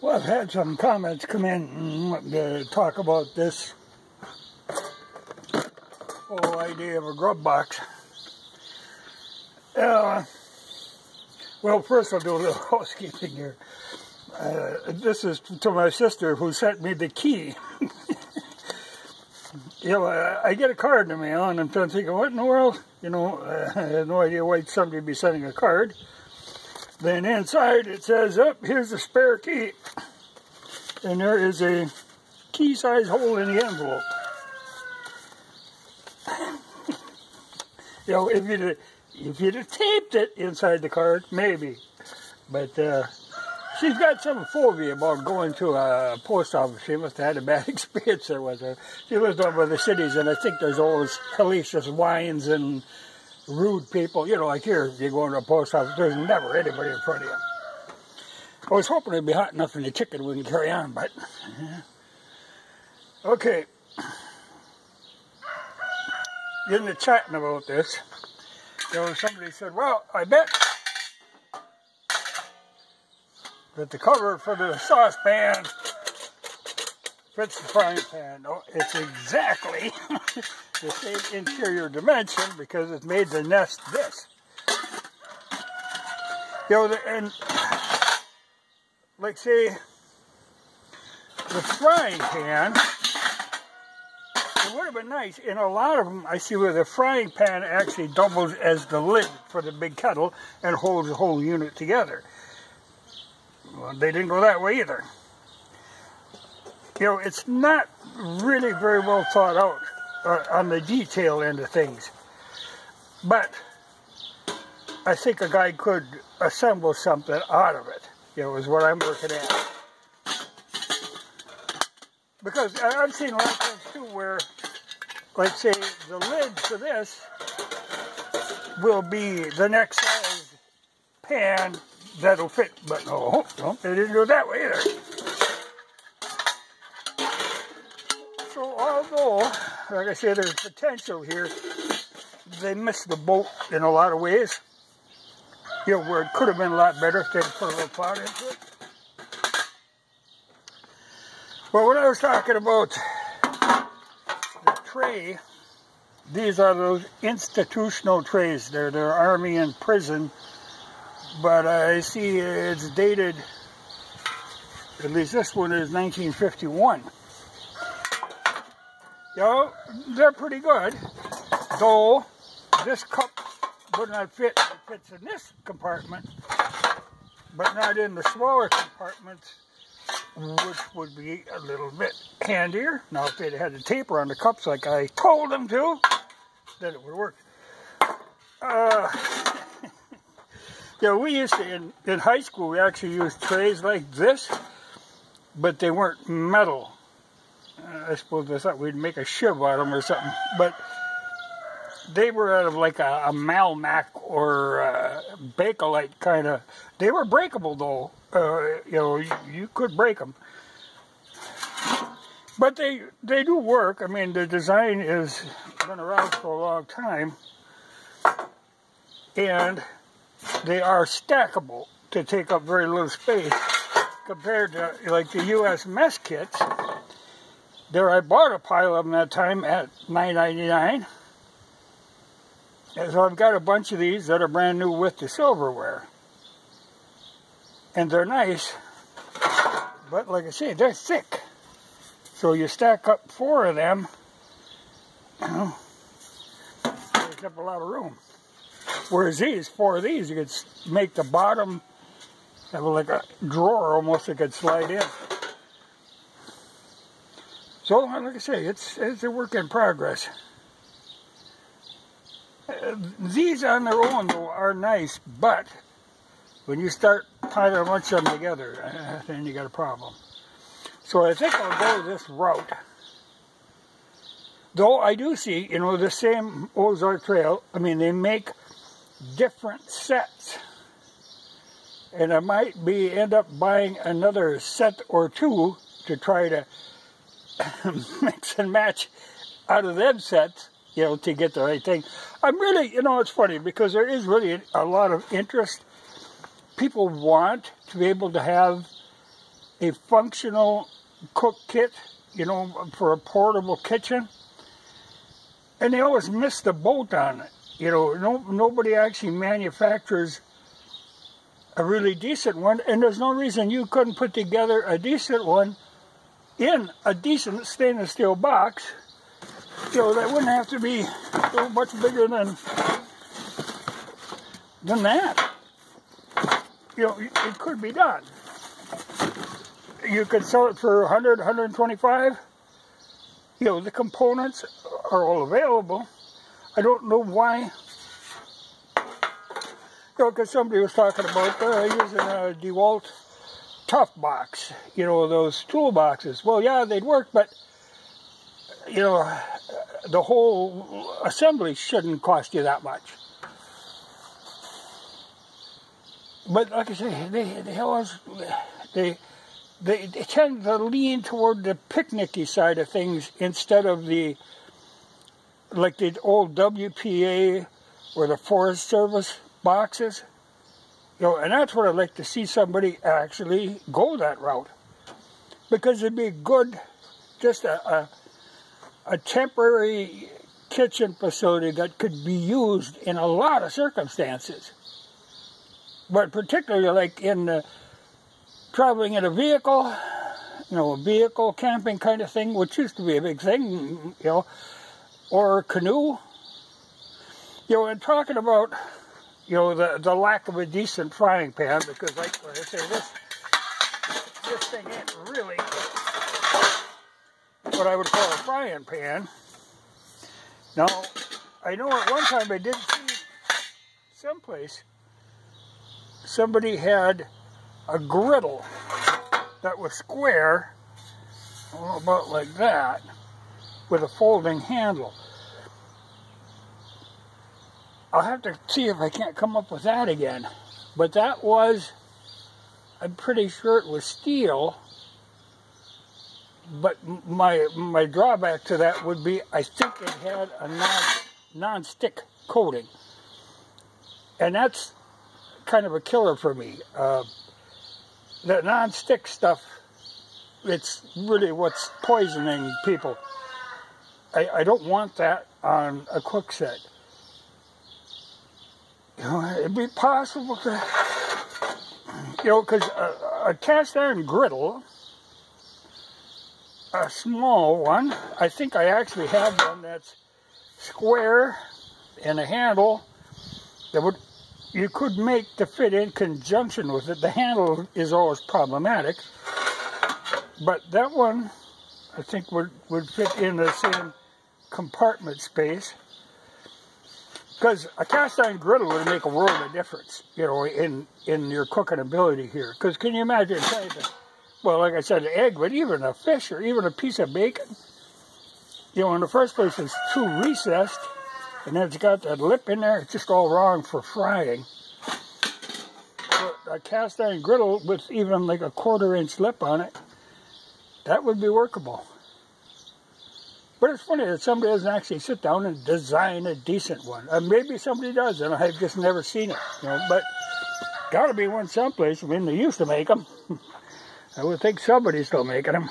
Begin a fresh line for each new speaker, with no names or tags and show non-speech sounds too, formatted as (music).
Well, I've had some comments come in to talk about this whole idea of a grub box. Uh, well, first I'll do a little (laughs) housekeeping here. Uh, this is to my sister who sent me the key. (laughs) you know, I, I, get a card in the mail and I'm thinking, what in the world? You know, (laughs) I had no idea why somebody would be sending a card. Then inside it says, up oh, here's the spare key. And there is a key size hole in the envelope. you know, if you'd, if you'd have taped it inside the card, maybe. But uh, she's got some phobia about going to a post office. She must have had a bad (laughs) experience there with her. She lives over the cities, and I think there's always hellacious wines and rude people. You know, like here, you go into a post office, there's never anybody in front of you. I was hoping it'd be hot enough in the chicken we can carry on, but... Yeah. Okay. In the chatting about this, you know, somebody said, well, I bet that the cover for the saucepan fits the frying pan. It's exactly (laughs) the same interior dimension because it's made to nest this. You know, the, and like say, the frying pan, it would have been nice. In a lot of them, I see where the frying pan actually doubles as the lid for the big kettle and holds the whole unit together. Well, they didn't go that way either. You know, it's not really very well thought out on the detail end of things. But I think a guy could assemble something out of it. You know, is what I'm looking at. Because I've seen a lot of things too where, like say, the lid for this will be the next size pan that'll fit. But no, no, they didn't go that way either. So although like I said, there's potential here. They missed the boat in a lot of ways. You know, where it could have been a lot better if they'd put a little thought into it. Well, when I was talking about the tray, these are those institutional trays. They're, they're army and prison. But I see it's dated, at least this one is 1951. Know, they're pretty good. Though this cup would not fit. It fits in this compartment, but not in the smaller compartments, which would be a little bit handier. Now, if they'd had the taper on the cups like I told them to, then it would work. Uh, (laughs) yeah, we used to, in, in high school, we actually used trays like this, but they weren't metal. I suppose they thought we'd make a shiv out of them or something. But they were out of like a, a Melmac or a Bakelite kind of. They were breakable though. Uh, you know, you, you, could break them. But they they do work. I mean, the design has been around for a long time, and they are stackable to take up very little space compared to like the U.S. mess kits there I bought a pile of them that time at $9.99. And so I've got a bunch of these that are brand new with the silverware. And they're nice, but like I say, they're thick. So you stack up four of them, you know, takes up a lot of room. Whereas these, four of these, you could make the bottom have like a drawer almost that could slide in. So, like I say, it's, it's a work in progress. Uh, these on their own, though, are nice, but when you start piling a bunch of them together, uh, then you got a problem. So I think I'll go this route. Though I do see, you know, the same Ozark Trail, I mean, they make different sets. And I might be end up buying another set or two to try to (coughs) mix and match out of them sets, you know, to get the right thing. I'm really, you know, it's funny because there is really a lot of interest. People want to be able to have a functional cook kit, you know, for a portable kitchen. And they always miss the boat on it. You know, no, nobody actually manufactures a really decent one, and there's no reason you couldn't put together a decent one in a decent stainless steel box. Know, that wouldn't have to be so much bigger than than that. You know, it could be done. You could sell it for 100, 125. You know, the components are all available. I don't know why. You know, because somebody was talking about uh, using a DeWalt tough box, you know, those toolboxes. Well, yeah, they'd work, but, you know, the whole assembly shouldn't cost you that much. But like I say, they, they always, they, they, they tend to lean toward the picnicky side of things instead of the like the old WPA or the Forest Service boxes. You know, and that's what I'd like to see somebody actually go that route. Because it'd be good, just a, a, a temporary kitchen facility that could be used in a lot of circumstances. But particularly like in uh, traveling in a vehicle, you know, a vehicle camping kind of thing, which used to be a big thing, you know, or canoe. You know, and talking about, you know, the, the lack of a decent frying pan, because like, like I say, this, this thing ain't really what I would call a frying pan. Now, I know at one time I did see someplace somebody had a griddle that was square, about like that, with a folding handle. I'll have to see if I can't come up with that again. But that was, I'm pretty sure it was steel. But my my drawback to that would be I think it had a non non-stick coating. And that's kind of a killer for me. Uh, non-stick stuff, it's really what's poisoning people. I, I don't want that on a cook set. You know, it'd be possible to, you know, because a, a cast iron griddle, a small one, I think I actually have one that's square and a handle that would you could make to fit in conjunction with it. The handle is always problematic, but that one I think would, would fit in the same compartment space. Because a cast iron griddle would make a world of difference, you know, in, in your cooking ability here. Because can you imagine well, like I said, an egg, but even a fish or even a piece of bacon, you know, in the first place, it's too recessed, and then it's got that lip in there, it's just all wrong for frying. But a cast iron griddle with even like a quarter inch lip on it, that would be workable. But it's funny that somebody doesn't actually sit down and design a decent one. Uh, maybe somebody does, and I've just never seen it. You know, but got to be one someplace. I mean, they used to make them. (laughs) I would think somebody's still making them.